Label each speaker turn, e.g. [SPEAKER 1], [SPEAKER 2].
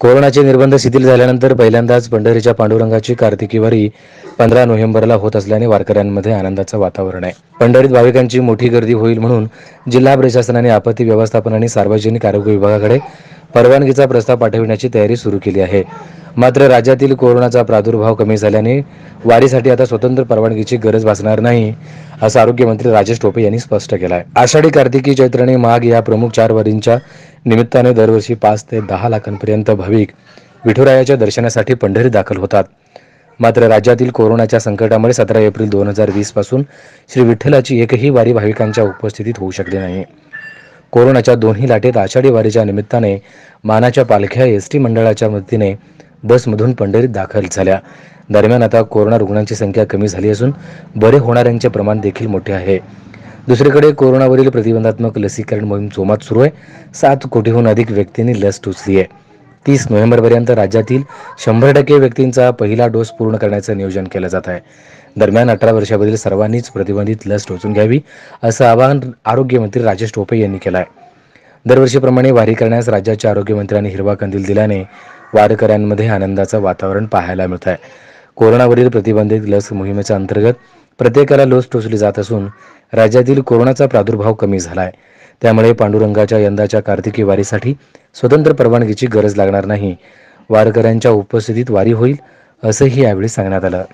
[SPEAKER 1] कोरोनाचे निर्बंध शिथिल झाल्यानंतर पहिल्यांदाच पंढरीच्या पांडुरंगाची कार्तिकी वारी पंधरा नोव्हेंबरला होत असल्याने वारकऱ्यांमध्ये आनंदाचं वातावरण आहे. पंढरीत भाविकांची मोठी गर्दी होईल म्हणून जिल्हा प्रशासनाने आपत्ती व्यवस्थापन आणि सार्वजनिक आरोग्य विभागाकडे परवानगीचा प्रस्ताव पाठविण्याची तयारी सुरू केली आहे. मात्र राज्यातील कोरोनाचा प्रादुर्भाव कमी झाल्याने वारीसाठी आता स्वतंत्र परवानगीची गरज भासणार नाही असं आरोग्यमंत्री राजेश टोपे यांनी स्पष्ट केलं आहे आषाढी कार्तिकी चैत्र आणि माघ या प्रमुख चार वारींच्या निमित्ताने दरवर्षी पाच ते दहा लाखांपर्यंत भाविक विठुरायाच्या दर्शनासाठी पंढरी दाखल होतात. मात्र राज्यातील कोरोनाच्या संकटामुळे सतरा एप्रिल दोन हजार वीसपासून श्री विठ्ठलाची एकही वारी भाविकांच्या उपस्थितीत होऊ शकली नाही. कोरोनाच्या दोन्ही लाटेत आषाढी वारीच्या निमित्ताने मानाच्या पालख्या एस टी मंडळाच्या मदतीने बसमधून पंढरीत दाखल झाल्या. दरम्यान आता कोरोना रुग्णांची संख्या कमी झाली असून बरे होणाऱ्यांचे प्रमाण देखील मोठे आहे. दुसरीकडे कोरोनावरील प्रतिबंधात्मक लसीकरण मोहीम जोमात सुरू आहे. सात कोटीहून अधिक व्यक्तींनी लस टोचली आहे. तीस नोव्हेंबरपर्यंत राज्यातील शंभर टक्के व्यक्तींचा पहिला डोस पूर्ण करण्याचं नियोजन केलं जात आहे. दरम्यान अठरा वर्षावरील सर्वांनीच प्रतिबंधित लस टोचून घ्यावी असं आवाहन आरोग्यमंत्री राजेश टोपे यांनी केलं आहे दरवर्षीप्रमाणे वारी करण्यास राज्याच्या आरोग्यमंत्र्यांनी हिरवा कंदील दिल्याने वारकऱ्यांमध्ये आनंदाचं वातावरण पाहायला मिळत आहे कोरोनावरील प्रतिबंधित लस मोहिमेच्या अंतर्गत प्रत्येकाला लस टोचली जात असून राज्यातील कोरोनाचा प्रादुर्भाव कमी झाला आहे त्यामुळे पांडुरंगाच्या यंदाच्या कार्तिकी वारीसाठी स्वतंत्र परवानगीची गरज लागणार नाही. वारकऱ्यांच्या उपस्थितीत वारी होईल असंही यावेळी सांगण्यात आलं.